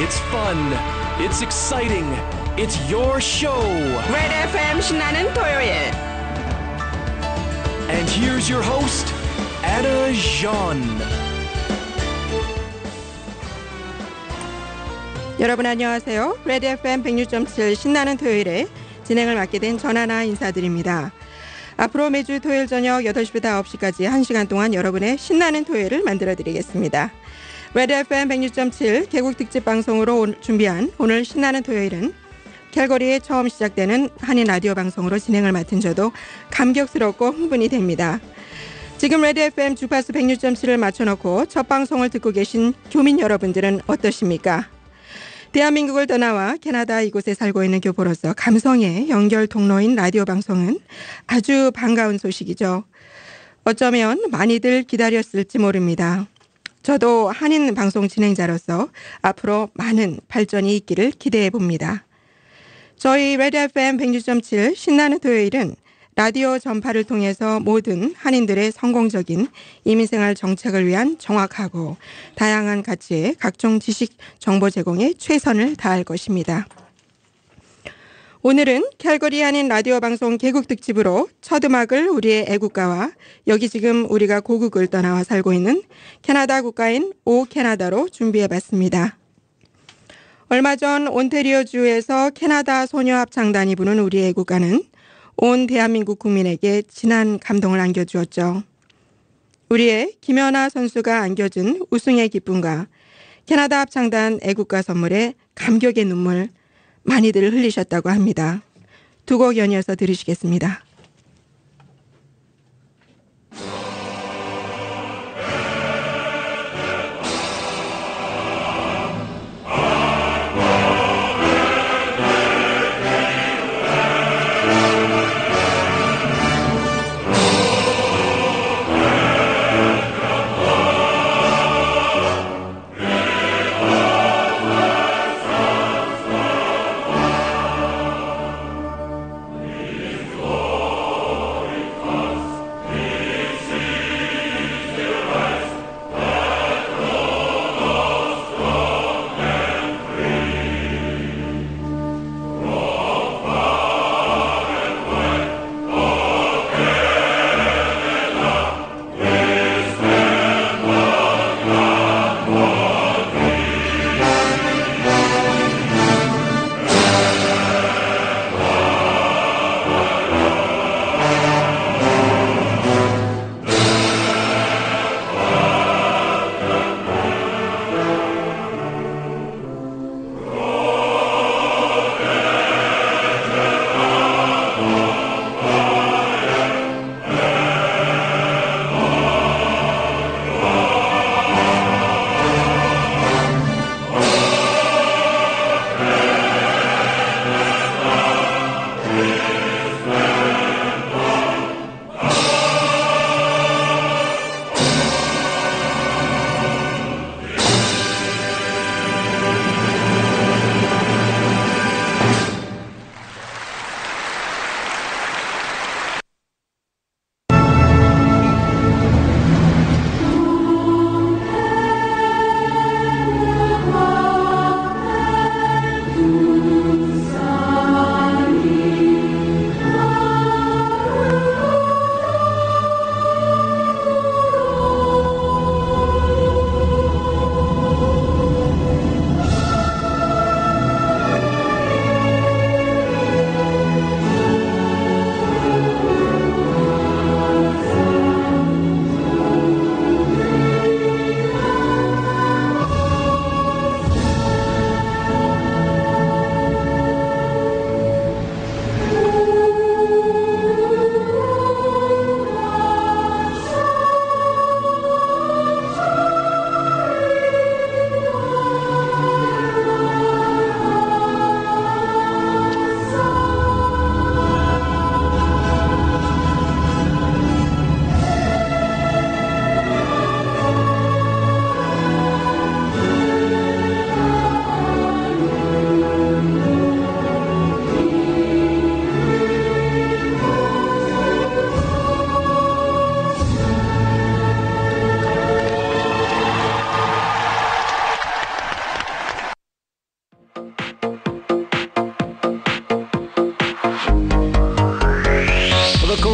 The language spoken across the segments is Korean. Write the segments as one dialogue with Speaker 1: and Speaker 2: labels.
Speaker 1: It's fun. It's exciting. It's your show.
Speaker 2: Red FM 신나는 토요일
Speaker 1: And here's your host, Anna Jean.
Speaker 2: 여러분 안녕하세요. 레드 FM 106.7 신나는 토요일에 진행을 맡게 된 전하나 인사드립니다. 앞으로 매주 토요일 저녁 8시부터 9시까지 1시간 동안 여러분의 신나는 토요일을 만들어 드리겠습니다. RED FM 106.7 개국 특집 방송으로 오- 준비한 오늘 신나는 토요일은 캘거리에 처음 시작되는 한인 라디오 방송으로 진행을 맡은 저도 감격스럽고 흥분이 됩니다. 지금 RED FM 주파수 106.7을 맞춰놓고 첫 방송을 듣고 계신 교민 여러분들은 어떠십니까? 대한민국을 떠나와 캐나다 이곳에 살고 있는 교포로서 감성의 연결 통로인 라디오 방송은 아주 반가운 소식이죠. 어쩌면 많이들 기다렸을지 모릅니다. 저도 한인 방송 진행자로서 앞으로 많은 발전이 있기를 기대해 봅니다. 저희 레드 FM 106.7 신나는 토요일은 라디오 전파를 통해서 모든 한인들의 성공적인 이민생활 정책을 위한 정확하고 다양한 가치의 각종 지식 정보 제공에 최선을 다할 것입니다. 오늘은 캘거리 한인 라디오 방송 개국 특집으로 첫 음악을 우리의 애국가와 여기 지금 우리가 고국을 떠나와 살고 있는 캐나다 국가인 오 캐나다로 준비해 봤습니다. 얼마 전 온태리오주에서 캐나다 소녀합창단이 부는 우리의 애국가는 온 대한민국 국민에게 진한 감동을 안겨주었죠. 우리의 김연아 선수가 안겨준 우승의 기쁨과 캐나다 합창단 애국가 선물에 감격의 눈물 많이들 흘리셨다고 합니다. 두 곡 연이어서 들으시겠습니다.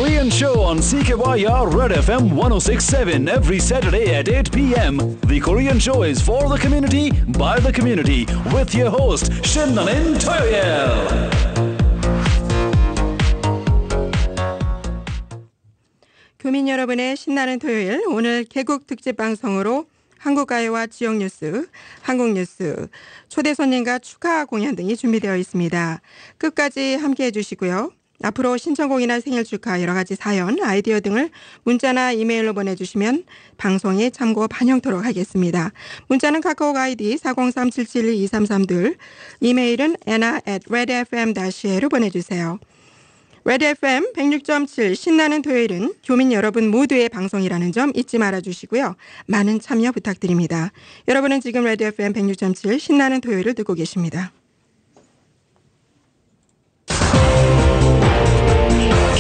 Speaker 1: On CKYR Red FM 1067 every Saturday at 8 p.m. The Korean show is for the community, by the community, with your host, Shinnanin Toyoel.
Speaker 2: 교민 여러분의 신나는 토요일 오늘 개국 특집 방송으로 한국 가요와 지역 뉴스, 한국 뉴스, 초대 손님과 축하 공연 등이 준비되어 있습니다. 끝까지 함께 해주시고요. 앞으로 신청곡이나 생일 축하 여러 가지 사연, 아이디어 등을 문자나 이메일로 보내주시면 방송에 참고 반영토록 하겠습니다. 문자는 카카오 아이디 403-771-2332, 이메일은 anna at redfm-로 보내주세요. RED FM 106.7 신나는 토요일은 교민 여러분 모두의 방송이라는 점 잊지 말아 주시고요. 많은 참여 부탁드립니다. 여러분은 지금 RED FM 106.7 신나는 토요일을 듣고 계십니다.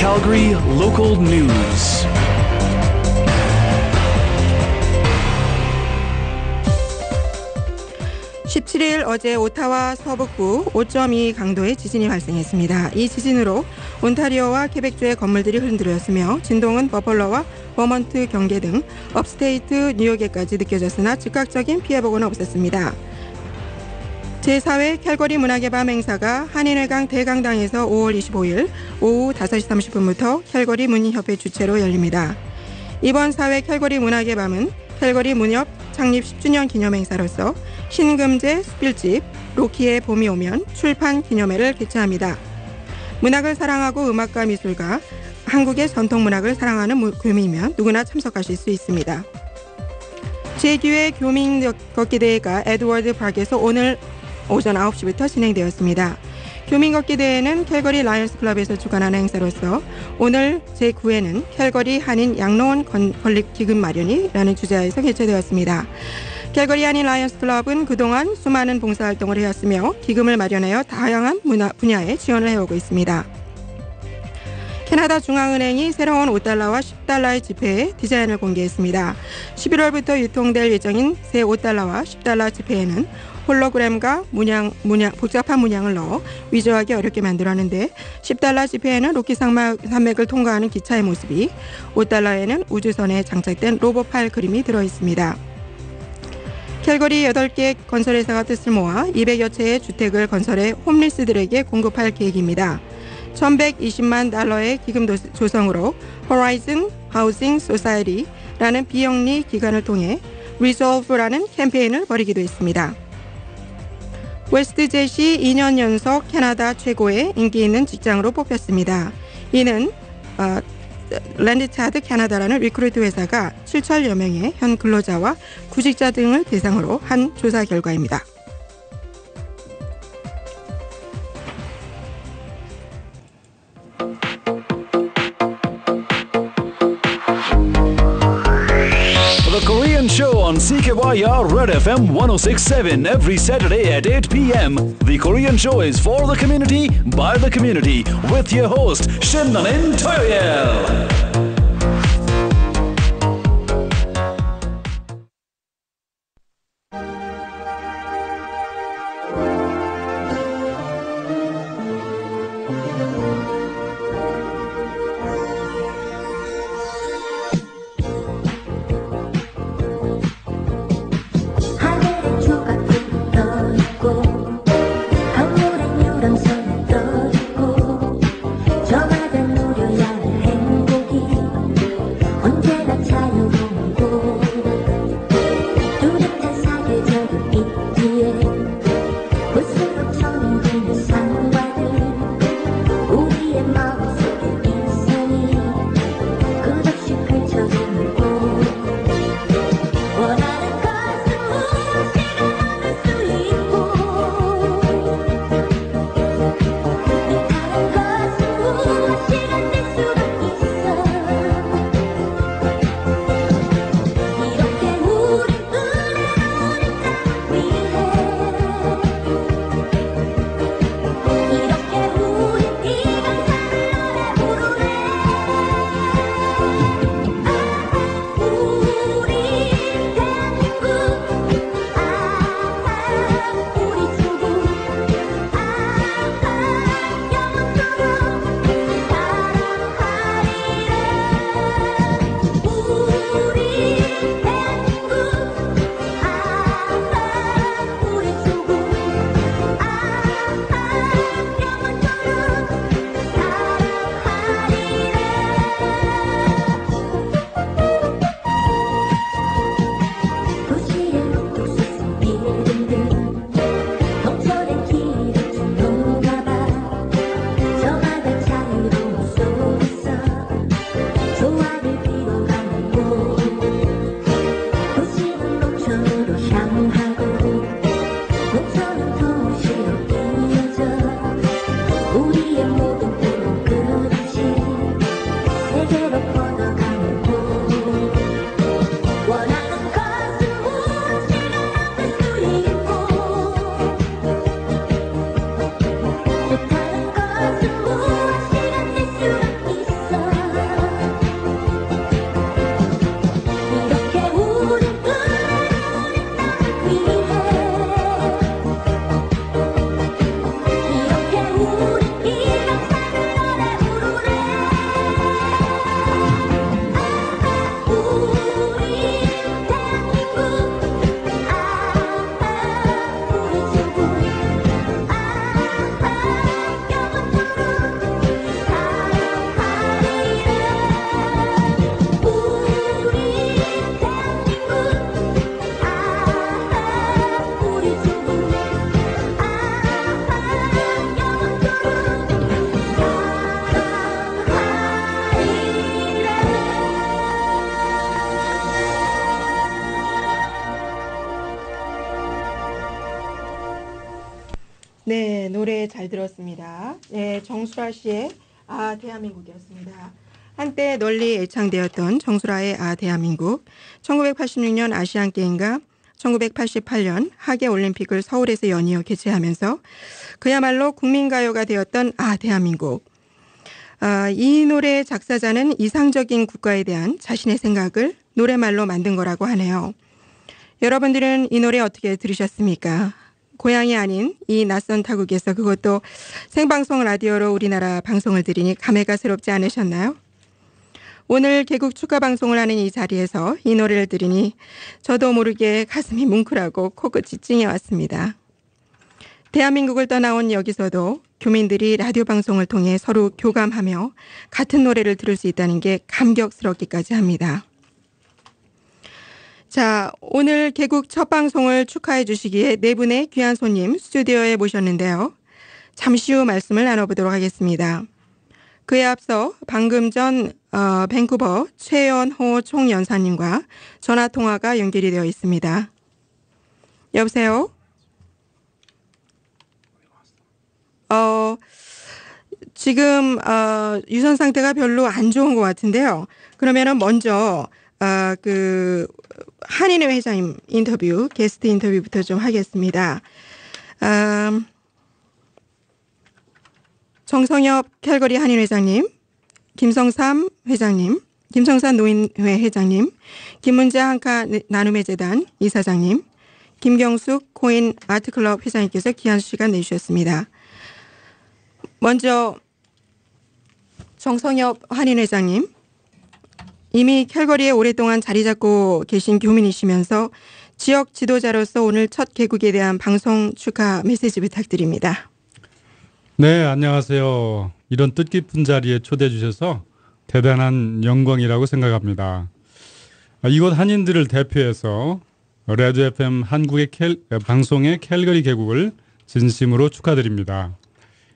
Speaker 1: Calgary Local News.
Speaker 2: (17일) 어제 오타와 서북부 (5.2) 강도의 지진이 발생했습니다. 이 지진으로 온타리오와 퀘벡주의 건물들이 흔들렸으며 진동은 버펄로와 버몬트 경계 등 upstate 뉴욕에까지 느껴졌으나 즉각적인 피해 보고는 없었습니다. 제4회 캘거리 문학의 밤 행사가 한인회관 대강당에서 5월 25일 오후 5시 30분부터 캘거리 문인협회 주최로 열립니다. 이번 4회 캘거리 문학의 밤은 캘거리 문협 창립 10주년 기념 행사로서 신금제 수필집 로키의 봄이 오면 출판 기념회를 개최합니다. 문학을 사랑하고 음악과 미술가, 한국의 전통 문학을 사랑하는 교민이면 누구나 참석하실 수 있습니다. 제9회 교민 걷기 대회가 에드워드 파크에서 오늘 오전 9시부터 진행되었습니다. 교민 걷기 대회는 캘거리 라이언스 클럽에서 주관하는 행사로서 오늘 제9회는 캘거리 한인 양로원 건립 기금 마련이라는 주제에서 개최되었습니다. 캘거리 한인 라이언스 클럽은 그동안 수많은 봉사활동을 해왔으며 기금을 마련하여 다양한 문화 분야에 지원을 해오고 있습니다. 캐나다 중앙은행이 새로운 5달러와 10달러의 지폐의 디자인을 공개했습니다. 11월부터 유통될 예정인 새 5달러와 10달러 지폐에는 홀로그램과 문양, 문양, 복잡한 문양을 넣어 위조하기 어렵게 만들었는데 10달러 지폐에는 로키 산맥을 통과하는 기차의 모습이 5달러에는 우주선에 장착된 로봇 팔 그림이 들어 있습니다. 캘거리 8개 건설회사가 뜻을 모아 200여 채의 주택을 건설해 홈리스들에게 공급할 계획입니다. 1120만 달러의 기금 조성으로 Horizon Housing Society라는 비영리 기관을 통해 RESOLVE라는 캠페인을 벌이기도 했습니다. WestJet이 2년 연속 캐나다 최고의 인기 있는 직장으로 뽑혔습니다. 이는 어, Randstad Canada라는 리크루트 회사가 7천여 명의 현 근로자와 구직자 등을 대상으로 한 조사 결과입니다.
Speaker 1: Show on CKYR Red FM 1067 every Saturday at 8 p.m. The Korean show is for the community, by the community, with your host, Shinnanin Toyoel.
Speaker 2: 네, 노래 잘 들었습니다. 네, 정수라 씨의 아 대한민국이었습니다. 한때 널리 애창되었던 정수라의 아 대한민국. 1986년 아시안 게임과 1988년 하계 올림픽을 서울에서 연이어 개최하면서 그야말로 국민가요가 되었던 아 대한민국. 아, 이 노래 작사자는 이상적인 국가에 대한 자신의 생각을 노래말로 만든 거라고 하네요. 여러분들은 이 노래 어떻게 들으셨습니까? 고향이 아닌 이 낯선 타국에서 그것도 생방송 라디오로 우리나라 방송을 들으니 감회가 새롭지 않으셨나요? 오늘 개국 축하 방송을 하는 이 자리에서 이 노래를 들으니 저도 모르게 가슴이 뭉클하고 코끝이 찡해 왔습니다. 대한민국을 떠나온 여기서도 교민들이 라디오 방송을 통해 서로 교감하며 같은 노래를 들을 수 있다는 게 감격스럽기까지 합니다. 자, 오늘 개국 첫 방송을 축하해 주시기에 네 분의 귀한 손님 스튜디오에 모셨는데요. 잠시 후 말씀을 나눠보도록 하겠습니다. 그에 앞서 방금 전 어, 밴쿠버 최연호 총연사님과 전화 통화가 연결이 되어 있습니다. 여보세요. 어, 지금 어, 유선 상태가 별로 안 좋은 것 같은데요. 그러면은 먼저 어, 그 한인회 회장님 인터뷰 게스트 인터뷰부터 좀 하겠습니다. 음, 정성엽 캘거리 한인 회장님, 김성삼 회장님, 김성산 노인회 회장님, 김문재 한카 나눔의 재단 이사장님, 김경숙 코인 아트클럽 회장님께서 귀한 시간 내주셨습니다. 먼저 정성엽 한인 회장님, 이미 캘거리에 오랫동안 자리 잡고 계신 교민이시면서 지역 지도자로서 오늘 첫 개국에 대한 방송 축하 메시지 부탁드립니다.
Speaker 3: 네, 안녕하세요. 이런 뜻깊은 자리에 초대해 주셔서 대단한 영광이라고 생각합니다. 아, 이곳 한인들을 대표해서 레드 FM 한국의 캘, 방송의 캘거리 개국을 진심으로 축하드립니다.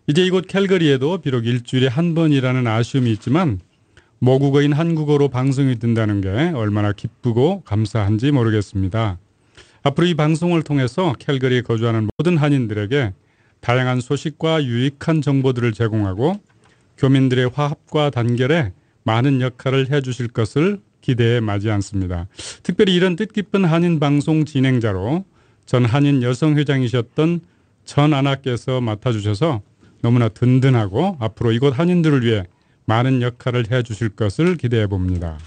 Speaker 3: 이제 이곳 캘거리에도 비록 일주일에 한 번이라는 아쉬움이 있지만 모국어인 한국어로 방송이 된다는 게 얼마나 기쁘고 감사한지 모르겠습니다. 앞으로 이 방송을 통해서 캘거리에 거주하는 모든 한인들에게 다양한 소식과 유익한 정보들을 제공하고 교민들의 화합과 단결에 많은 역할을 해 주실 것을 기대해 마지 않습니다. 특별히 이런 뜻깊은 한인 방송 진행자로 전 한인 여성 회장이셨던 전 아나께서 맡아주셔서 너무나 든든하고 앞으로 이곳 한인들을 위해 많은 역할을 해 주실 것을 기대해 봅니다.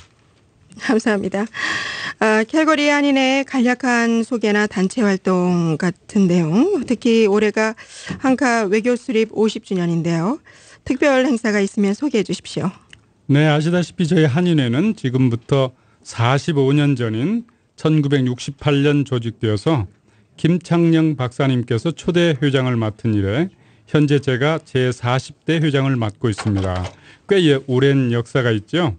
Speaker 2: 감사합니다. 아, 캘거리 한인의 간략한 소개나 단체 활동 같은 내용, 특히 올해가 한카 외교 수립 50주년인데요. 특별 행사가 있으면 소개해 주십시오.
Speaker 3: 네, 아시다시피 저희 한인회는 지금부터 45년 전인 1968년 조직되어서 김창령 박사님께서 초대 회장을 맡은 이래 현재 제가 제40대 회장을 맡고 있습니다. 꽤 예, 오랜 역사가 있죠.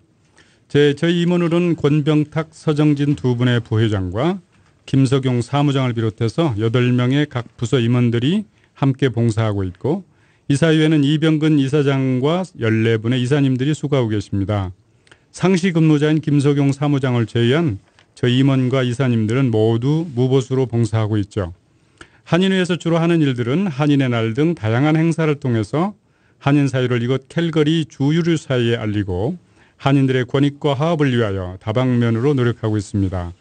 Speaker 3: 제 저희 임원으로는 권병탁, 서정진 두 분의 부회장과 김석용 사무장을 비롯해서 8명의 각 부서 임원들이 함께 봉사하고 있고 이사위에는 이병근 이사장과 14분의 이사님들이 수고하고 계십니다. 상시 근무자인 김석용 사무장을 제외한 저희 임원과 이사님들은 모두 무보수로 봉사하고 있죠. 한인회에서 주로 하는 일들은 한인의 날 등 다양한 행사를 통해서 한인 사회를 이곳 캘거리 주유류 사회에 알리고 한인들의 권익과 화합을 위하여 다방면으로 노력하고 있습니다.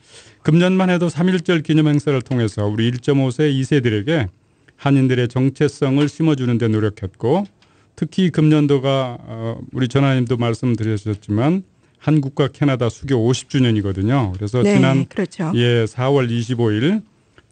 Speaker 3: 금년만 해도 3.1절 기념 행사를 통해서 우리 1.5세 2세들에게 한인들의 정체성을 심어주는 데 노력했고 특히 금년도가 어, 우리 전하님도 말씀드렸었지만 한국과 캐나다 수교 50주년이거든요. 그래서
Speaker 2: 네,
Speaker 3: 지난
Speaker 2: 그렇죠.
Speaker 3: 예 4월 25일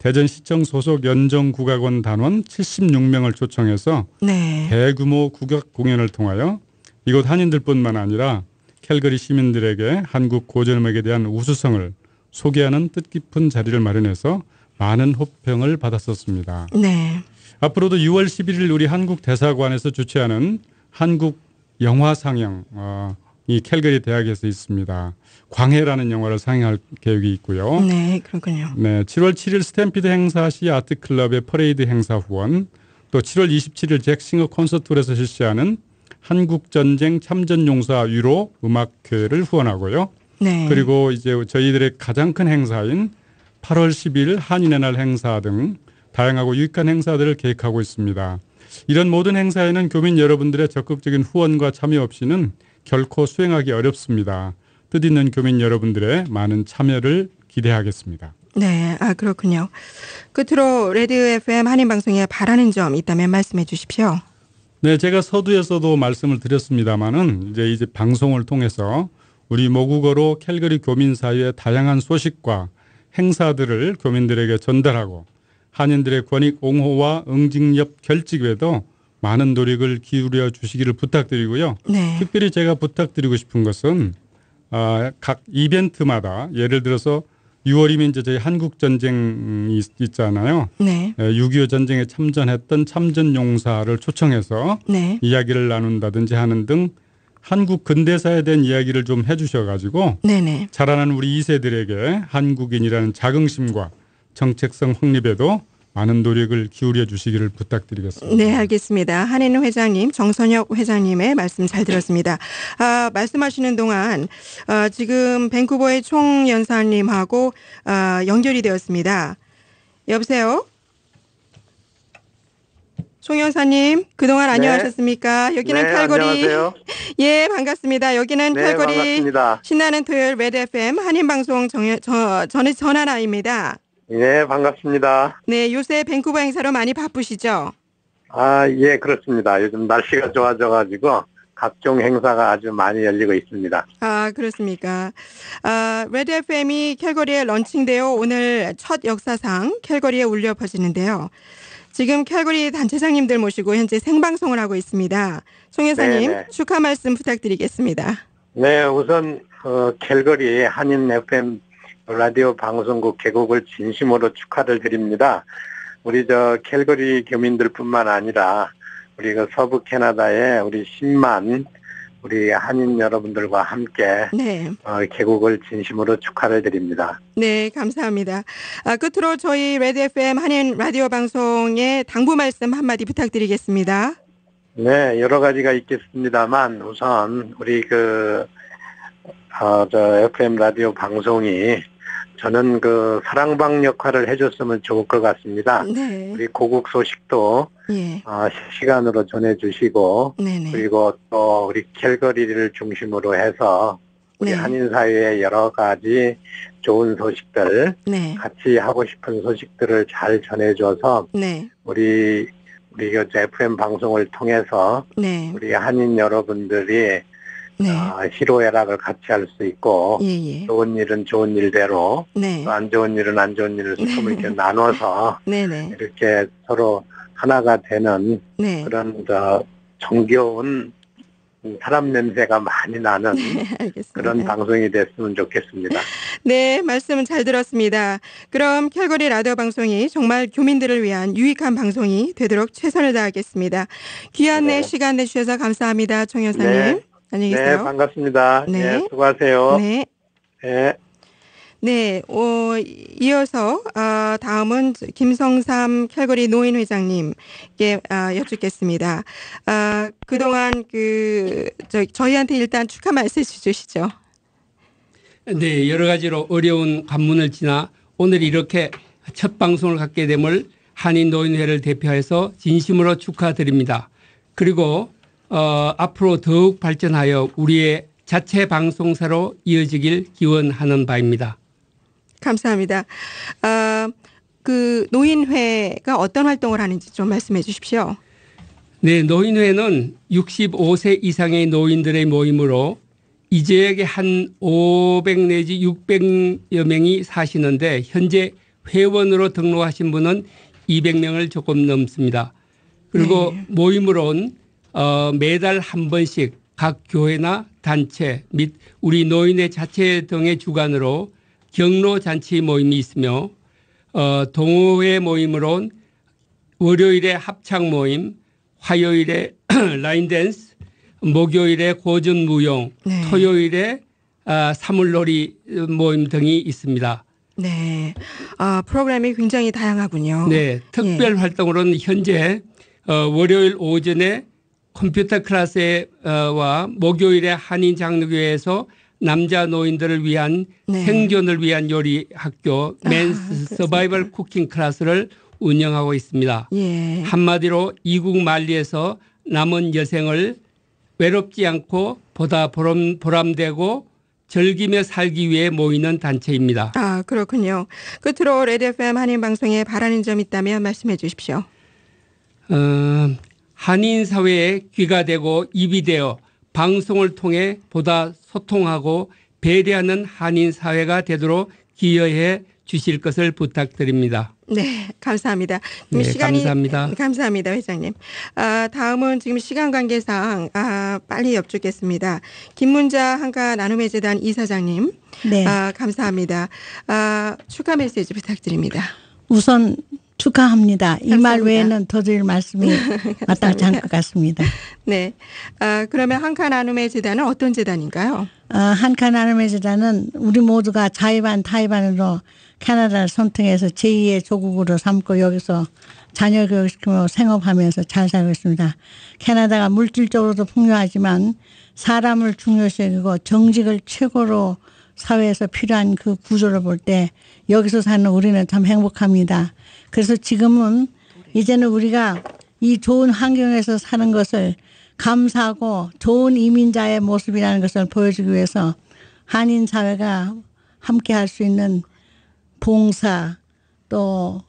Speaker 3: 대전시청 소속 연정국악원 단원 76명을 초청해서
Speaker 2: 네.
Speaker 3: 대규모 국악 공연을 통하여 이곳 한인들뿐만 아니라 캘거리 시민들에게 한국 고전음악에 대한 우수성을 소개하는 뜻깊은 자리를 마련해서 많은 호평을 받았었습니다.
Speaker 2: 네.
Speaker 3: 앞으로도 6월 11일 우리 한국 대사관에서 주최하는 한국 영화 상영 어, 이 캘거리 대학에서 있습니다. 광해라는 영화를 상영할 계획이 있고요.
Speaker 2: 네, 그렇군요.
Speaker 3: 네, 7월 7일 Stampede 행사 시 아트클럽의 퍼레이드 행사 후원, 또 7월 27일 Jack Singer 콘서트홀에서 실시하는 한국전쟁 참전용사 위로 음악회를 후원하고요.
Speaker 2: 네.
Speaker 3: 그리고 이제 저희들의 가장 큰 행사인 8월 10일 한인의 날 행사 등 다양하고 유익한 행사들을 계획하고 있습니다. 이런 모든 행사에는 교민 여러분들의 적극적인 후원과 참여 없이는 결코 수행하기 어렵습니다. 뜻있는 교민 여러분들의 많은 참여를 기대하겠습니다.
Speaker 2: 네, 아 그렇군요. 끝으로 레드 FM 한인 방송에 바라는 점 있다면 말씀해 주십시오.
Speaker 3: 네, 제가 서두에서도 말씀을 드렸습니다마는 이제 이제 방송을 통해서 우리 모국어로 캘거리 교민 사회의 다양한 소식과 행사들을 교민들에게 전달하고 한인들의 권익 옹호와 응징력 결집에도 많은 노력을 기울여 주시기를 부탁드리고요.
Speaker 2: 네.
Speaker 3: 특별히 제가 부탁드리고 싶은 것은 아, 각 이벤트마다 예를 들어서 6월이면 이제 저희 한국 전쟁이 있- 있잖아요.
Speaker 2: 네.
Speaker 3: 6.25 전쟁에 참전했던 참전 용사를 초청해서
Speaker 2: 네.
Speaker 3: 이야기를 나눈다든지 하는 등 한국 근대사에 대한 이야기를 좀 해주셔가지고
Speaker 2: 네네.
Speaker 3: 자라난 우리 2세들에게 한국인이라는 자긍심과 정체성 확립에도 많은 노력을 기울여 주시기를 부탁드리겠습니다.
Speaker 2: 네, 알겠습니다. 한인 회장님, 정선혁 회장님의 말씀 잘 들었습니다. 아, 말씀하시는 동안 아, 지금 밴쿠버의 총연사님하고 아, 연결이 되었습니다. 여보세요? 총영사님, 그동안
Speaker 4: 네.
Speaker 2: 안녕하셨습니까? 여기는
Speaker 4: 네,
Speaker 2: 칼거리.
Speaker 4: 안녕하세요.
Speaker 2: 예, 반갑습니다. 여기는
Speaker 4: 네,
Speaker 2: 칼거리
Speaker 4: 반갑습니다.
Speaker 2: 신나는 토요일 RED FM 한인방송 정, 저, 저는 전하나입니다.
Speaker 4: 예, 반갑습니다.
Speaker 2: 네, 요새 밴쿠버 행사로 많이 바쁘시죠?
Speaker 4: 아, 예, 그렇습니다. 요즘 날씨가 좋아져가지고 각종 행사가 아주 많이 열리고 있습니다.
Speaker 2: 아, 그렇습니까? 아, RED FM이 캘거리에 런칭되어 오늘 첫 역사상 캘거리에 울려 퍼지는데요. 지금 캘거리 단체장님들 모시고 현재 생방송을 하고 있습니다. 송 여사님
Speaker 4: 네네.
Speaker 2: 축하 말씀 부탁드리겠습니다.
Speaker 4: 네, 우선 어, 캘거리 한인 FM 라디오 방송국 개국을 진심으로 축하를 드립니다. 우리 저 캘거리 교민들뿐만 아니라 우리 그 서부 캐나다의 우리 10만 우리 한인 여러분들과 함께
Speaker 2: 네,
Speaker 4: 어, 개국을 진심으로 축하를 드립니다.
Speaker 2: 네, 감사합니다. 아, 끝으로 저희 레드 FM 한인 라디오 방송에 당부 말씀 한마디 부탁드리겠습니다.
Speaker 4: 네, 여러 가지가 있겠습니다만 우선 우리 그, 어, 저 FM 라디오 방송이 저는 그 사랑방 역할을 해줬으면 좋을 것 같습니다.
Speaker 2: 네,
Speaker 4: 우리 고국 소식도
Speaker 2: 예,
Speaker 4: 어, 실시간으로 전해주시고
Speaker 2: 네네,
Speaker 4: 그리고 또 우리 캘거리를 중심으로 해서 우리
Speaker 2: 네.
Speaker 4: 한인 사회의 여러 가지 좋은 소식들
Speaker 2: 네,
Speaker 4: 같이 하고 싶은 소식들을 잘 전해줘서
Speaker 2: 네,
Speaker 4: 우리 우리 그 FM 방송을 통해서
Speaker 2: 네,
Speaker 4: 우리 한인 여러분들이
Speaker 2: 네,
Speaker 4: 아, 희로애락을 같이 할 수 있고
Speaker 2: 예, 예,
Speaker 4: 좋은 일은 좋은 일대로
Speaker 2: 네,
Speaker 4: 또안 좋은 일은 안 좋은 일을 조금 이렇게 나눠서
Speaker 2: 네네,
Speaker 4: 이렇게 서로 하나가 되는
Speaker 2: 네,
Speaker 4: 그런 저 정겨운 사람 냄새가 많이 나는
Speaker 2: 알겠습니다.
Speaker 4: 그런 방송이 됐으면 좋겠습니다.
Speaker 2: 네, 말씀은 잘 들었습니다. 그럼 캘거리 라디오 방송이 정말 교민들을 위한 유익한 방송이 되도록 최선을 다하겠습니다. 귀한 내
Speaker 4: 네.
Speaker 2: 시간 내주셔서 감사합니다, 총 여사님.
Speaker 4: 네.
Speaker 2: 안녕히
Speaker 4: 네,
Speaker 2: 계세요.
Speaker 4: 반갑습니다.
Speaker 2: 네.
Speaker 4: 네, 수고하세요.
Speaker 2: 네.
Speaker 4: 네.
Speaker 2: 네, 어, 이어서 아, 다음은 김성삼 캘거리 노인 회장님께 아, 여쭙겠습니다. 아, 그동안 그 저, 저희한테 일단 축하 말씀 주시죠.
Speaker 5: 네, 여러 가지로 어려운 관문을 지나 오늘 이렇게 첫 방송을 갖게 됨을 한인 노인회를 대표해서 진심으로 축하드립니다. 그리고 어, 앞으로 더욱 발전하여 우리의 자체 방송사로 이어지길 기원하는 바입니다.
Speaker 2: 감사합니다. 아, 그 노인회가 어떤 활동을 하는지 좀 말씀해 주십시오.
Speaker 5: 네, 노인회는 65세 이상의 노인들의 모임으로 이 지역에 한 500 내지 600여 명이 사시는데 현재 회원으로 등록하신 분은 200명을 조금 넘습니다. 그리고
Speaker 2: 네.
Speaker 5: 모임으로는 어, 매달 한 번씩 각 교회나 단체 및 우리 노인회 자체 등의 주관으로 경로 잔치 모임이 있으며 어, 동호회 모임으로는 월요일에 합창 모임, 화요일에 라인 댄스, 목요일에 고전 무용,
Speaker 2: 네.
Speaker 5: 토요일에 아, 사물놀이 모임 등이 있습니다.
Speaker 2: 네. 아, 프로그램이 굉장히 다양하군요.
Speaker 5: 네, 특별 활동으로는 현재 어, 월요일 오전에 컴퓨터 클래스와 목요일에 한인 장로교회에서 남자 노인들을 위한
Speaker 2: 네.
Speaker 5: 생존을 위한 요리 학교 Men's
Speaker 2: 그렇습니다.
Speaker 5: Survival Cooking Class를 운영하고 있습니다.
Speaker 2: 예.
Speaker 5: 한마디로 이국 만리에서 남은 여생을 외롭지 않고 보다 보람, 보람되고 즐기며 살기 위해 모이는 단체입니다.
Speaker 2: 아, 그렇군요. 끝으로 RED FM 한인 방송에 바라는 점 있다면 말씀해 주십시오.
Speaker 5: 어, 한인 사회에 귀가 되고 입이 되어 방송을 통해 보다 소통하고 배려하는 한인 사회가 되도록 기여해 주실 것을 부탁드립니다.
Speaker 2: 네, 감사합니다.
Speaker 5: 네,
Speaker 2: 시간이
Speaker 5: 감사합니다.
Speaker 2: 감사합니다, 회장님. 아, 다음은 지금 시간 관계상 아, 빨리 여쭙겠습니다. 김문자 한가 나눔의 재단 이사장님.
Speaker 6: 네.
Speaker 2: 아, 감사합니다. 아, 축하 메시지 부탁드립니다.
Speaker 6: 우선 축하합니다. 이 말. 외에는 더 드릴 말씀이 마땅치 않을 것 같습니다.
Speaker 2: 네. 아, 그러면 한가 나눔의 재단은 어떤 재단인가요?
Speaker 6: 어, 한칸 나눔의 재단은 우리 모두가 자의반 타의반으로 캐나다를 선택해서 제2의 조국으로 삼고 여기서 자녀 교육시키며 생업하면서 잘 살고 있습니다. 캐나다가 물질적으로도 풍요하지만 사람을 중요시 여기고 정직을 최고로 사회에서 필요한 그 구조를 볼 때 여기서 사는 우리는 참 행복합니다. 그래서 지금은 이제는 우리가 이 좋은 환경에서 사는 것을 감사하고 좋은 이민자의 모습이라는 것을 보여주기 위해서 한인 사회가 함께 할 수 있는 봉사 또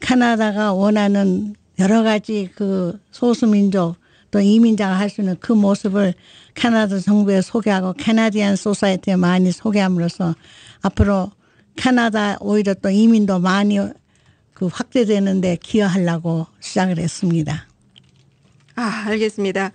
Speaker 6: 캐나다가 원하는 여러 가지 그 소수민족 또 이민자가 할 수 있는 그 모습을 캐나다 정부에 소개하고 캐나디안 소사이티에 많이 소개함으로써 앞으로 캐나다 오히려 또 이민도 많이 그 확대되는데 기여하려고 시작을 했습니다.
Speaker 2: 아, 알겠습니다.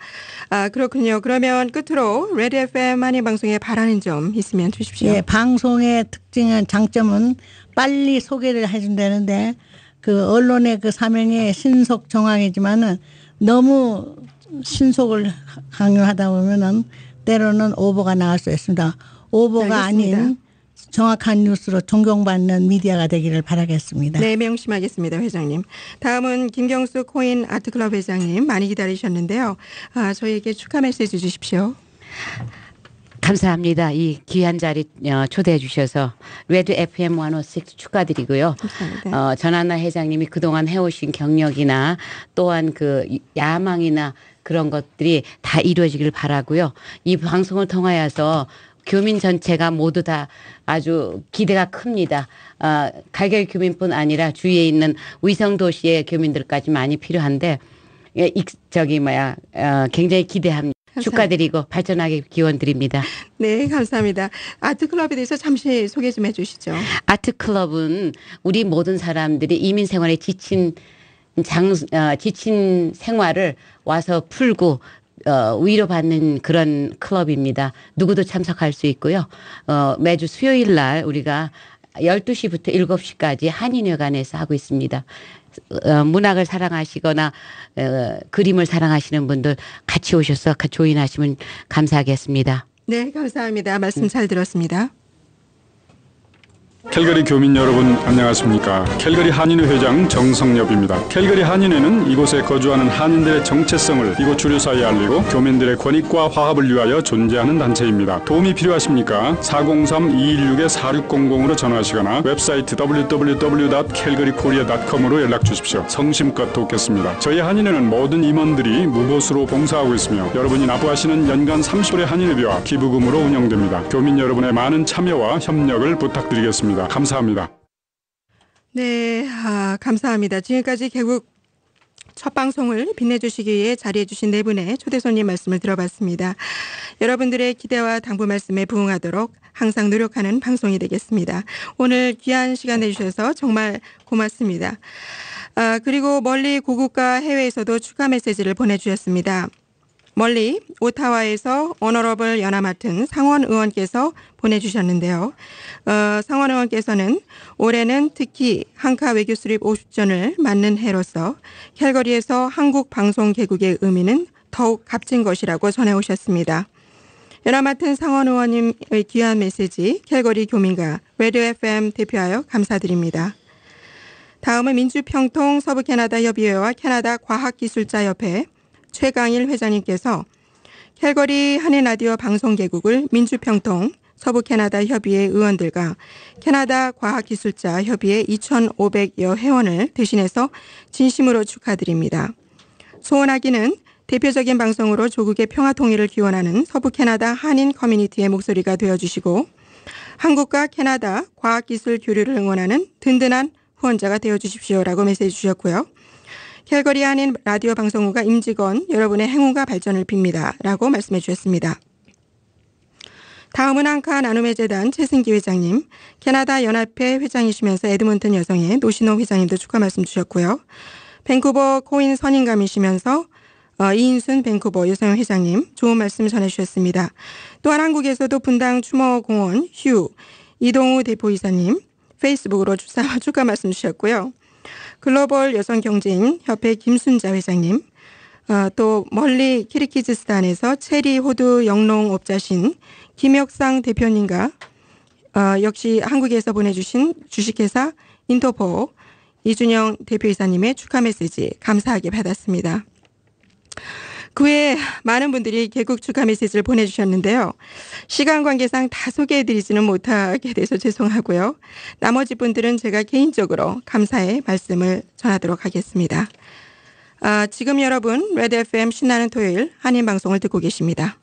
Speaker 2: 아, 그렇군요. 그러면 끝으로 레드 FM 한인 방송에 바라는 점 있으면 주십시오.
Speaker 6: 예, 방송의 특징은 장점은 빨리 소개를 해준다는데 그 언론의 그 사명이 신속 정황이지만은 너무 신속을 강요하다 보면은 때로는 오보가 나올 수 있습니다. 오보가
Speaker 2: 알겠습니다.
Speaker 6: 아닌 정확한 뉴스로 존경받는 미디어가 되기를 바라겠습니다.
Speaker 2: 네, 명심하겠습니다, 회장님. 다음은 김경수 코인 아트클럽 회장님 많이 기다리셨는데요. 아, 저희에게 축하 메시지 주십시오.
Speaker 7: 감사합니다. 이 귀한 자리 어, 초대해 주셔서 레드 FM 106 축하드리고요.
Speaker 2: 감사합니다.
Speaker 7: 어, 전하나 회장님이 그동안 해오신 경력이나 또한 그 야망이나 그런 것들이 다 이루어지길 바라고요. 이 방송을 통하여서 교민 전체가 모두 다 아주 기대가 큽니다. 어, 갈길 교민뿐 아니라 주위에 있는 위성 도시의 교민들까지 많이 필요한데 예, 이- 저기 뭐야 어, 굉장히 기대합니다. 축하드리고 발전하게 기원 드립니다.
Speaker 2: 네, 감사합니다. 아트클럽에 대해서 잠시 소개 좀 해주시죠.
Speaker 7: 아트 클럽은 우리 모든 사람들이 이민 생활에 지친 장 어, 지친 생활을 와서 풀고 어, 위로받는 그런 클럽입니다. 누구도 참석할 수 있고요. 어, 매주 수요일 날 우리가 12시부터 7시까지 한인회관에서 하고 있습니다. 어, 문학을 사랑하시거나 어, 그림을 사랑하시는 분들 같이 오셔서 조인하시면 감사하겠습니다.
Speaker 2: 네, 감사합니다. 말씀 잘 들었습니다.
Speaker 3: 캘거리 교민 여러분 안녕하십니까? 캘거리 한인회 회장 정성엽입니다. 캘거리 한인회는 이곳에 거주하는 한인들의 정체성을 이곳 주류사에 알리고 교민들의 권익과 화합을 위하여 존재하는 단체입니다. 도움이 필요하십니까? 403-216-4600으로 전화하시거나 웹사이트 www.calgarykorea.com으로 연락 주십시오. 성심껏 돕겠습니다. 저희 한인회는 모든 임원들이 무보수로 봉사하고 있으며 여러분이 납부하시는 연간 30불의 한인회비와 기부금으로 운영됩니다. 교민 여러분의 많은 참여와 협력을 부탁드리겠습니다 감사합니다.
Speaker 2: 네, 아, 감사합니다. 지금까지 개국 첫 방송을 빛내주시기 위해 자리해주신 네 분의 초대 손님 말씀을 들어봤습니다. 여러분들의 기대와 당부 말씀에 부응하도록 항상 노력하는 방송이 되겠습니다. 오늘 귀한 시간 내주셔서 정말 고맙습니다. 아, 그리고 멀리 고국과 해외에서도 축하 메시지를 보내주셨습니다. 멀리 오타와에서 오너러블 연화 맡은 상원 의원께서 보내주셨는데요. 어, 상원 의원께서는 올해는 특히 한카 외교 수립 50전을 맞는 해로서 캘거리에서 한국 방송 개국의 의미는 더욱 값진 것이라고 전해오셨습니다. 연화 맡은 상원 의원님의 귀한 메시지 캘거리 교민과 레디오 FM 대표하여 감사드립니다. 다음은 민주평통 서부캐나다 협의회와 캐나다 과학기술자협회 최강일 회장님께서 캘거리 한인 라디오 방송 개국을 민주평통 서부 캐나다 협의회 의원들과 캐나다 과학기술자 협의회 2,500여 회원을 대신해서 진심으로 축하드립니다. 소원하기는 대표적인 방송으로 조국의 평화 통일을 기원하는 서부 캐나다 한인 커뮤니티의 목소리가 되어 주시고 한국과 캐나다 과학기술 교류를 응원하는 든든한 후원자가 되어 주십시오라고 메시지 주셨고요. 캘거리 한인 라디오 방송국과 임직원 여러분의 행운과 발전을 빕니다. 라고 말씀해 주셨습니다. 다음은 한카 나눔의 재단 최승기 회장님, 캐나다 연합회 회장이시면서 에드먼튼 여성의 노신호 회장님도 축하 말씀 주셨고요. 밴쿠버 코인 선임감이시면서 어, 이인순 밴쿠버 여성 회장님 좋은 말씀 전해주셨습니다. 또한 한국에서도 분당 추모공원 휴 이동우 대표이사님 페이스북으로 축하 말씀 주셨고요. 글로벌 여성 경제인 협회 김순자 회장님, 어, 또 멀리 키르키즈스탄에서 체리 호두 영농업자신 김혁상 대표님과 어, 역시 한국에서 보내주신 주식회사 인터포 이준영 대표이사님의 축하 메시지 감사하게 받았습니다. 그 외에 많은 분들이 개국 축하 메시지를 보내주셨는데요. 시간 관계상 다 소개해드리지는 못하게 돼서 죄송하고요. 나머지 분들은 제가 개인적으로 감사의 말씀을 전하도록 하겠습니다. 아, 지금 여러분 레드 FM 신나는 토요일 한인 방송을 듣고 계십니다.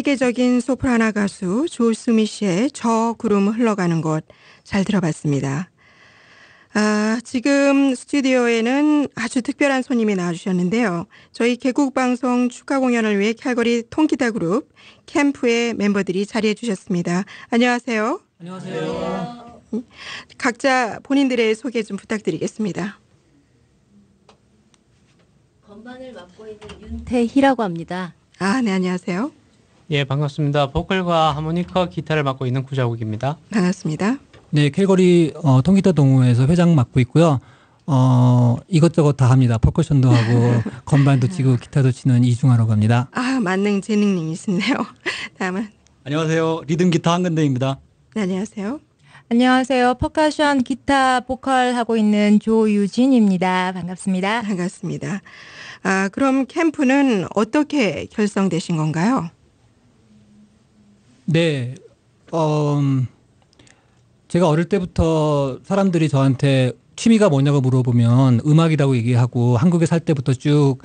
Speaker 2: 세계적인 소프라나 가수 조수미 씨의 저 구름 흘러가는 곳 잘 들어봤습니다. 아, 지금 스튜디오에는 아주 특별한 손님이 나와주셨는데요. 저희 개국방송 축하 공연을 위해 캘거리 통기타 그룹 캠프의 멤버들이 자리해 주셨습니다. 안녕하세요.
Speaker 8: 안녕하세요.
Speaker 2: 각자 본인들의 소개 좀 부탁드리겠습니다.
Speaker 9: 건반을 맡고 있는 윤태희라고 합니다.
Speaker 2: 아, 네, 안녕하세요.
Speaker 8: 예, 반갑습니다. 보컬과 하모니카, 기타를 맡고 있는 구자욱입니다.
Speaker 2: 반갑습니다.
Speaker 10: 네, 캘거리 어, 통기타 동호회에서 회장 맡고 있고요. 어, 이것저것 다 합니다. 퍼커션도 하고 건반도 치고 기타도 치는 이중하라고 합니다.
Speaker 2: 아, 만능 재능님이시네요. 다음은
Speaker 11: 안녕하세요. 리듬 기타 한근대입니다.
Speaker 2: 네, 안녕하세요.
Speaker 9: 안녕하세요. 퍼커션 기타 보컬 하고 있는 조유진입니다. 반갑습니다.
Speaker 2: 반갑습니다. 아, 그럼 캠프는 어떻게 결성되신 건가요?
Speaker 10: 네, 어, 음, 제가 어릴 때부터 사람들이 저한테 취미가 뭐냐고 물어보면 음악이라고 얘기하고 한국에 살 때부터 쭉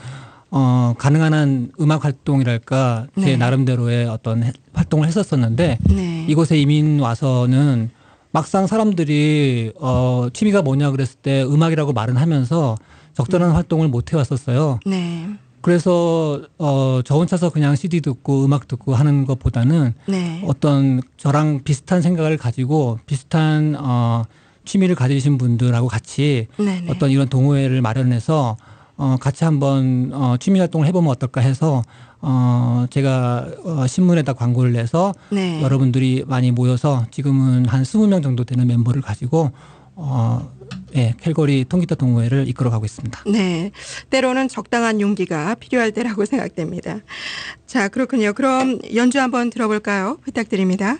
Speaker 10: 어, 가능한 한 음악 활동이랄까 제
Speaker 2: 네.
Speaker 10: 나름대로의 어떤 해- 활동을 했었었는데
Speaker 2: 네.
Speaker 10: 이곳에 이민 와서는 막상 사람들이 어, 취미가 뭐냐 그랬을 때 음악이라고 말은 하면서 적절한 활동을 못 해왔었어요.
Speaker 2: 네.
Speaker 10: 그래서 어, 저 혼자서 그냥 CD 듣고 음악 듣고 하는 것보다는
Speaker 2: 네.
Speaker 10: 어떤 저랑 비슷한 생각을 가지고 비슷한 어, 취미를 가지신 분들하고 같이
Speaker 2: 네. 네.
Speaker 10: 어떤 이런 동호회를 마련해서 어, 같이 한번 어, 취미 활동을 해보면 어떨까 해서 어, 제가 어, 신문에다 광고를 내서
Speaker 2: 네.
Speaker 10: 여러분들이 많이 모여서 지금은 한 20명 정도 되는 멤버를 가지고 어, 예, 캘거리 통기타 동호회를 이끌어가고 있습니다.
Speaker 2: 네. 때로는 적당한 용기가 필요할 때라고 생각됩니다. 자, 그렇군요. 그럼 연주 한번 들어볼까요? 부탁드립니다.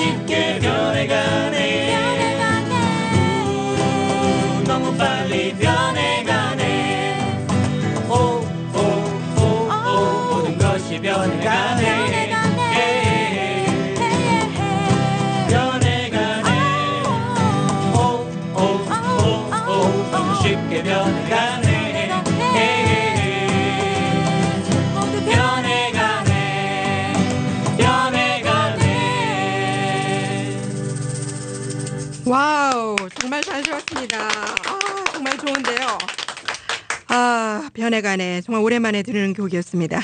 Speaker 8: 우너
Speaker 2: 아, 변해가네. 정말 오랜만에 들으는 곡이었습니다.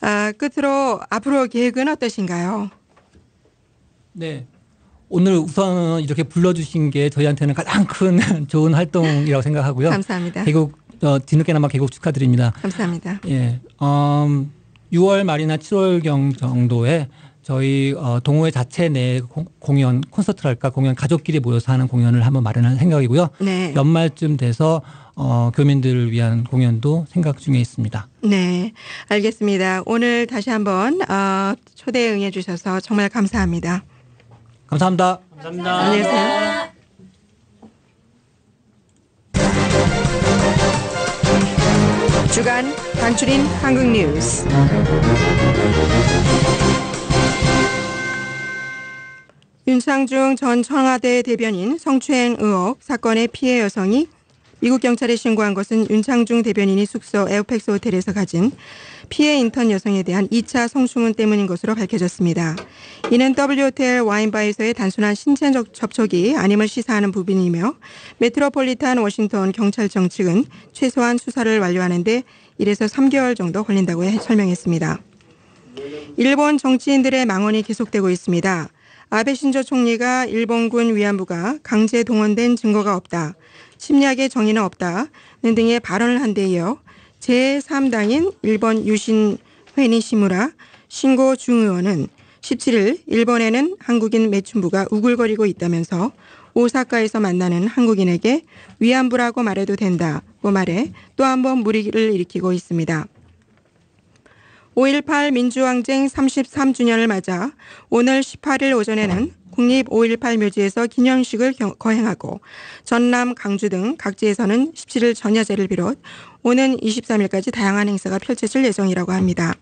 Speaker 2: 아, 끝으로 앞으로 계획은 어떠신가요?
Speaker 10: 네. 오늘 우선 이렇게 불러주신 게 저희한테는 가장 큰 좋은 활동이라고 생각하고요.
Speaker 2: 감사합니다.
Speaker 10: 개국 어, 뒤늦게나마 개국 축하드립니다.
Speaker 2: 감사합니다.
Speaker 10: 예, 음, 6월 말이나 7월경 정도에 저희 어, 동호회 자체 내 공- 공연 콘서트랄까 공연 가족끼리 모여서 하는 공연을 한번 마련할 생각이고요.
Speaker 2: 네.
Speaker 10: 연말쯤 돼서 어, 교민들을 위한 공연도 생각 중에 있습니다.
Speaker 2: 네, 알겠습니다. 오늘 다시 한번 어, 초대에 응해주셔서 정말 감사합니다.
Speaker 10: 감사합니다.
Speaker 8: 감사합니다.
Speaker 2: 안녕히 계세요. 주간 간추린 한국 뉴스. 윤창중 전 청와대 대변인 성추행 의혹 사건의 피해 여성이 미국 경찰에 신고한 것은 윤창중 대변인이 숙소 페어팩스 호텔에서 가진 피해 인턴 여성에 대한 2차 성추문 때문인 것으로 밝혀졌습니다. 이는 W호텔 와인바에서의 단순한 신체 접- 접촉이 아님을 시사하는 부분이며 메트로폴리탄 워싱턴 경찰청 측은 최소한 수사를 완료하는데 1에서 3개월 정도 걸린다고 해- 설명했습니다. 일본 정치인들의 망언이 계속되고 있습니다. 아베 신조 총리가 일본군 위안부가 강제 동원된 증거가 없다. 침략의 정의는 없다. 는 등의 발언을 한 데 이어 제3당인 일본 유신 회니 시무라 신고 중 의원은 17일 일본에는 한국인 매춘부가 우글거리고 있다면서 오사카에서 만나는 한국인에게 위안부라고 말해도 된다고 말해 또 한 번 무리를 일으키고 있습니다. 5.18 민주항쟁 33주년을 맞아 오늘 18일 오전에는 국립 5.18 묘지에서 기념식을 겨- 거행하고 전남, 강주 등 각지에서는 17일 전야제를 비롯 오는 23일까지 다양한 행사가 펼쳐질 예정이라고 합니다.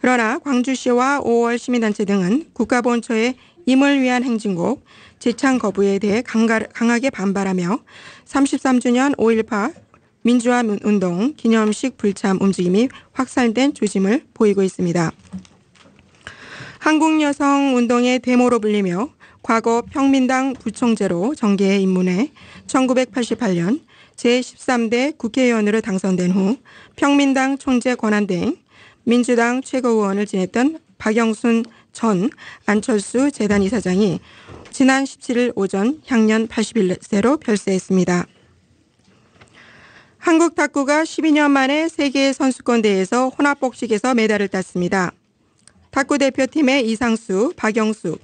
Speaker 2: 그러나 광주시와 5월 시민단체 등은 국가보훈처의 임을 위한 행진곡 재창 거부에 대해 강하게 반발하며 33주년 5.18 민주화 운동 기념식 불참 움직임이 확산된 조짐을 보이고 있습니다. 한국 여성 운동의 데모로 불리며 과거 평민당 부총재로 정계에 입문해 1988년 제13대 국회의원으로 당선된 후 평민당 총재 권한대행 민주당 최고위원을 지냈던 박영순 전 안철수 재단 이사장이 지난 17일 오전 향년 81세로 별세했습니다. 한국 탁구가 12년 만에 세계 선수권 대회에서 혼합복식에서 메달을 땄습니다. 탁구 대표팀의 이상수, 박영숙,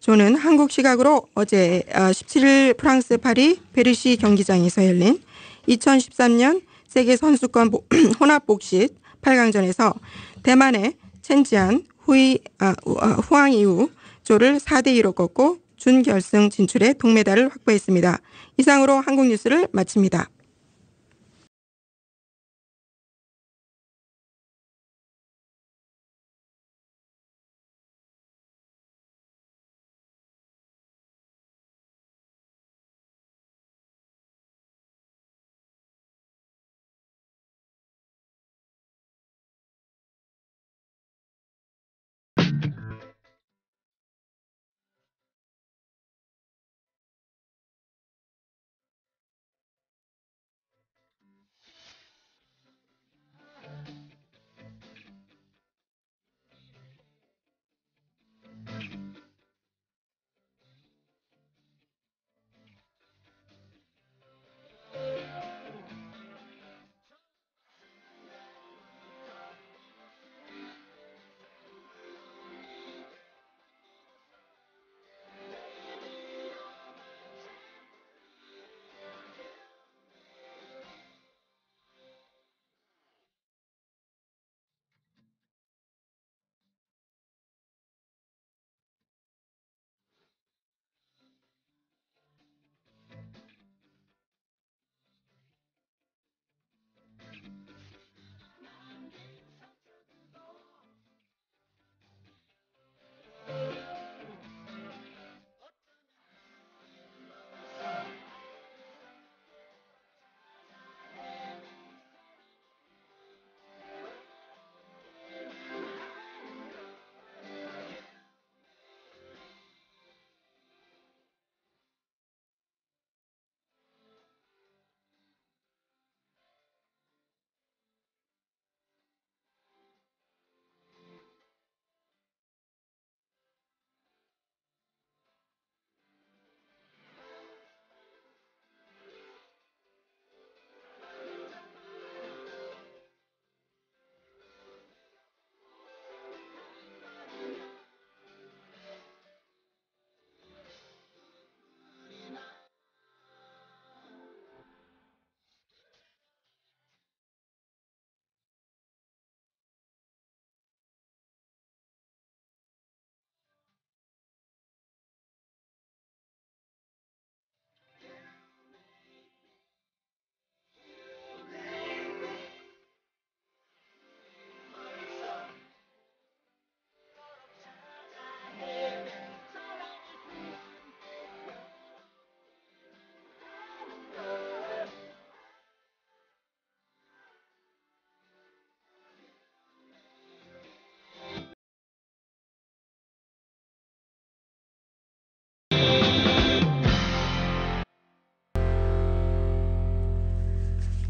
Speaker 2: 조는 한국 시각으로 어제 17일 프랑스 파리 베르시 경기장에서 열린 2013년 세계 선수권 보- 혼합복식 8강전에서 대만의 첸지안 후이 아, 우- 아, 후앙 이후 조를 4대 2로 꺾고 준결승 진출에 동메달을 확보했습니다. 이상으로 한국 뉴스를 마칩니다.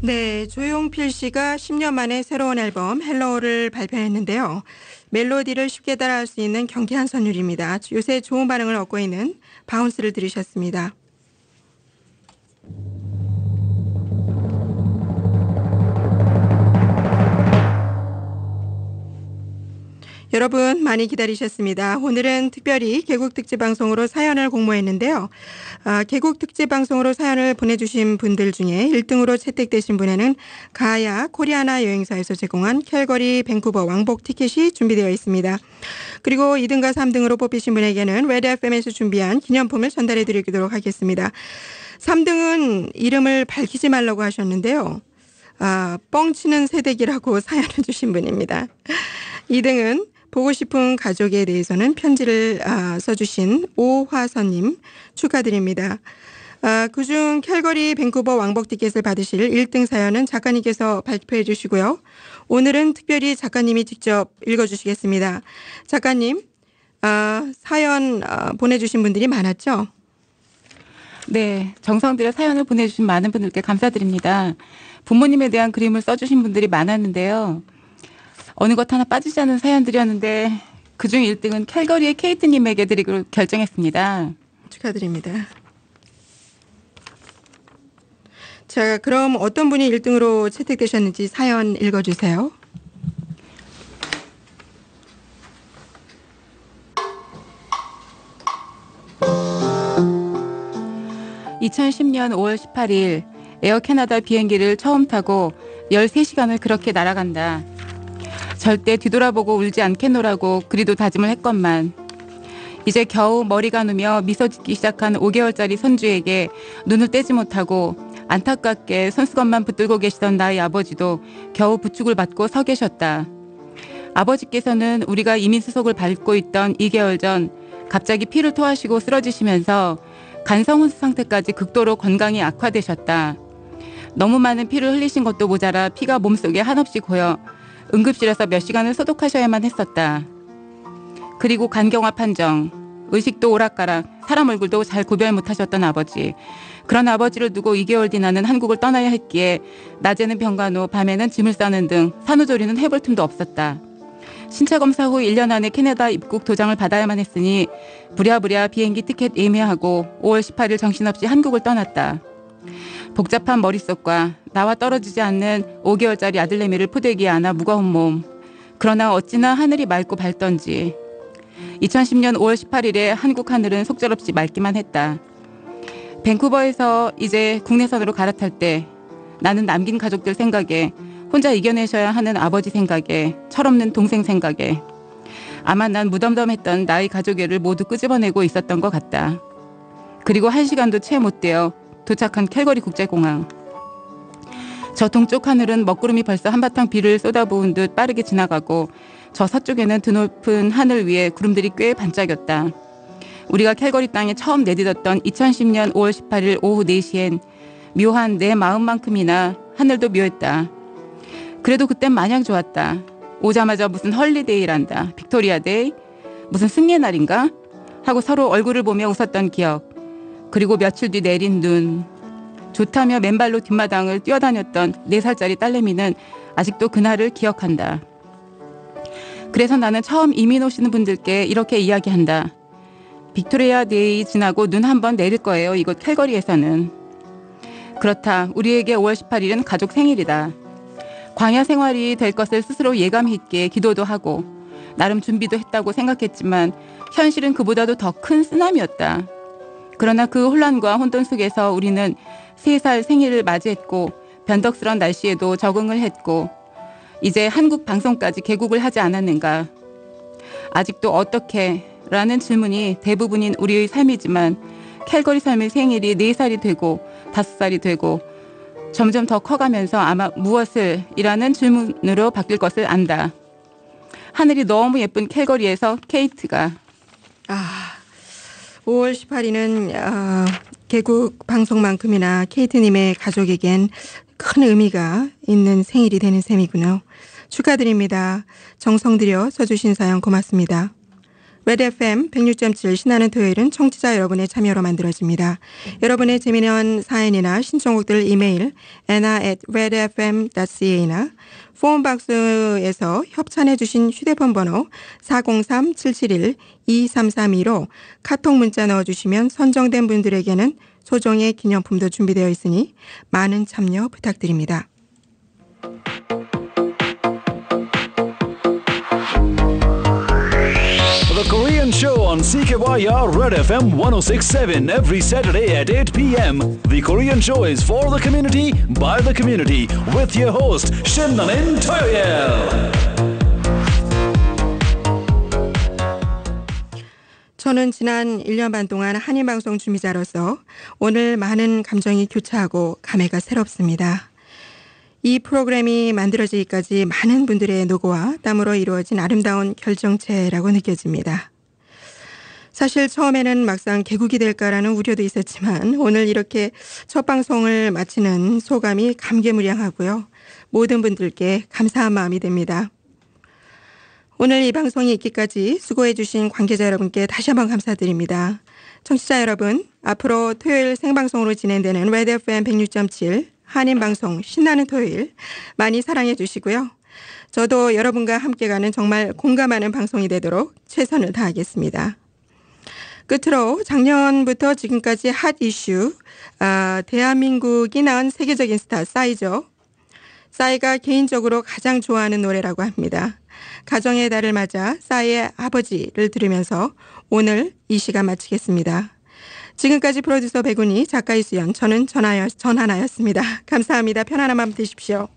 Speaker 2: 네, 조용필 씨가 10년 만에 새로운 앨범 Hello를 발표했는데요. 멜로디를 쉽게 따라할 수 있는 경쾌한 선율입니다. 요새 좋은 반응을 얻고 있는 Bounce를 들으셨습니다. 여러분 많이 기다리셨습니다. 오늘은 특별히 개국 특집 방송으로 사연을 공모했는데요. 아, 개국 특집 방송으로 사연을 보내주신 분들 중에 1등으로 채택되신 분에는 가야 코리아나 여행사에서 제공한 캘거리 밴쿠버 왕복 티켓이 준비되어 있습니다. 그리고 2등과 3등으로 뽑히신 분에게는 RED FM에서 준비한 기념품을 전달해 드리도록 하겠습니다. 3등은 이름을 밝히지 말라고 하셨는데요. 아, 뻥치는 새댁이라고 사연을 주신 분입니다. 2등은 보고 싶은 가족에 대해서는 편지를 아, 써주신 오화선님 축하드립니다. 아, 그중 캘거리 밴쿠버 왕복 티켓을 받으실 1등 사연은 작가님께서 발표해 주시고요. 오늘은 특별히 작가님이 직접 읽어주시겠습니다. 작가님, 아, 사연 아, 보내주신 분들이 많았죠?
Speaker 12: 네, 정성 들여 사연을 보내주신 많은 분들께 감사드립니다. 부모님에 대한 그림을 써주신 분들이 많았는데요. 어느 것 하나 빠지지 않은 사연들이었는데 그중 1등은 캘거리의 케이트님에게 드리기로 결정했습니다.
Speaker 2: 축하드립니다. 자, 그럼 어떤 분이 1등으로 채택되셨는지 사연 읽어주세요.
Speaker 12: (2010년 5월 18일) 에어 캐나다 비행기를 처음 타고 13시간을 그렇게 날아간다. 절대 뒤돌아보고 울지 않겠노라고 그리도 다짐을 했건만 이제 겨우 머리가 누며 미소 짓기 시작한 5개월짜리 손주에게 눈을 떼지 못하고 안타깝게 손수건만 붙들고 계시던 나의 아버지도 겨우 부축을 받고 서 계셨다. 아버지께서는 우리가 이민 수속을 밟고 있던 2개월 전 갑자기 피를 토하시고 쓰러지시면서 간성 혼수 상태까지 극도로 건강이 악화되셨다. 너무 많은 피를 흘리신 것도 모자라 피가 몸속에 한없이 고여 응급실에서 몇 시간을 소독하셔야만 했었다. 그리고 간경화 판정, 의식도 오락가락, 사람 얼굴도 잘 구별 못하셨던 아버지. 그런 아버지를 두고 2개월 뒤 나는 한국을 떠나야 했기에 낮에는 병간호, 밤에는 짐을 싸는 등 산후조리는 해볼 틈도 없었다. 신체 검사 후 1년 안에 캐나다 입국 도장을 받아야만 했으니 부랴부랴 비행기 티켓 예매하고 5월 18일 정신없이 한국을 떠났다. 복잡한 머릿속과 나와 떨어지지 않는 5개월짜리 아들내미를 포대기에 안아 무거운 몸. 그러나 어찌나 하늘이 맑고 밝던지. 2010년 5월 18일에 한국 하늘은 속절없이 맑기만 했다. 밴쿠버에서 이제 국내선으로 갈아탈 때 나는 남긴 가족들 생각에 혼자 이겨내셔야 하는 아버지 생각에 철없는 동생 생각에 아마 난 무덤덤했던 나의 가족애를 모두 끄집어내고 있었던 것 같다. 그리고 한 시간도 채 못 되어 도착한 캘거리 국제공항. 저 동쪽 하늘은 먹구름이 벌써 한바탕 비를 쏟아부은 듯 빠르게 지나가고 저 서쪽에는 드높은 하늘 위에 구름들이 꽤 반짝였다. 우리가 캘거리 땅에 처음 내딛었던 2010년 5월 18일 오후 4시엔 묘한 내 마음만큼이나 하늘도 묘했다. 그래도 그땐 마냥 좋았다. 오자마자 무슨 holiday란다. Victoria Day? 무슨 승리의 날인가? 하고 서로 얼굴을 보며 웃었던 기억. 그리고 며칠 뒤 내린 눈. 좋다며 맨발로 뒷마당을 뛰어다녔던 4살짜리 딸내미는 아직도 그날을 기억한다. 그래서 나는 처음 이민 오시는 분들께 이렇게 이야기한다. Victoria Day 지나고 눈 한 번 내릴 거예요. 이곳 캘거리에서는. 그렇다. 우리에게 5월 18일은 가족 생일이다. 광야 생활이 될 것을 스스로 예감했기에 기도도 하고 나름 준비도 했다고 생각했지만 현실은 그보다도 더 큰 쓰나미였다. 그러나 그 혼란과 혼돈 속에서 우리는 세 살 생일을 맞이했고 변덕스런 날씨에도 적응을 했고 이제 한국 방송까지 개국을 하지 않았는가. 아직도 어떻게 라는 질문이 대부분인 우리의 삶이지만 캘거리 삶의 생일이 네살이 되고 다섯 살이 되고 점점 더 커가면서 아마 무엇을 이라는 질문으로 바뀔 것을 안다. 하늘이 너무 예쁜 캘거리에서 케이트가
Speaker 2: 아, 5월 18일은 어, 개국 방송만큼이나 케이트님의 가족에겐 큰 의미가 있는 생일이 되는 셈이군요. 축하드립니다. 정성 들여 써주신 사연 고맙습니다. 레드 FM 106.7 신나는 토요일은 청취자 여러분의 참여로 만들어집니다. 여러분의 재미난 사연이나 신청곡들 이메일 anna at redfm.ca나 폰박스에서 협찬해 주신 휴대폰 번호 403-771-2332로 카톡 문자 넣어주시면 선정된 분들에게는 소정의 기념품도 준비되어 있으니 많은 참여 부탁드립니다.
Speaker 1: CKYR Red FM 1067 every Saturday at 8 p.m. The Korean Show is for the community, by the community, with your host, Shinnanin Toyel.
Speaker 2: 저는 지난 1년 반 동안 한인방송 준비자로서 오늘 많은 감정이 교차하고 감회가 새롭습니다. 이 프로그램이 만들어지기까지 많은 분들의 노고와 땀으로 이루어진 아름다운 결정체라고 느껴집니다. 사실 처음에는 막상 개국이 될까라는 우려도 있었지만 오늘 이렇게 첫 방송을 마치는 소감이 감개무량하고요. 모든 분들께 감사한 마음이 듭니다. 오늘 이 방송이 있기까지 수고해 주신 관계자 여러분께 다시 한번 감사드립니다. 청취자 여러분, 앞으로 토요일 생방송으로 진행되는 레드 FM 106.7 한인방송 신나는 토요일 많이 사랑해 주시고요. 저도 여러분과 함께 가는 정말 공감하는 방송이 되도록 최선을 다하겠습니다. 끝으로 작년부터 지금까지 핫 이슈, 아, 대한민국이 낳은 세계적인 스타 싸이죠. 싸이가 개인적으로 가장 좋아하는 노래라고 합니다. 가정의 달을 맞아 싸이의 아버지를 들으면서 오늘 이 시간 마치겠습니다. 지금까지 프로듀서 백운이 작가 이수연 저는 전하여, 전하나였습니다. 감사합니다. 편안한 밤 되십시오.